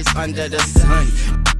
is under the sun.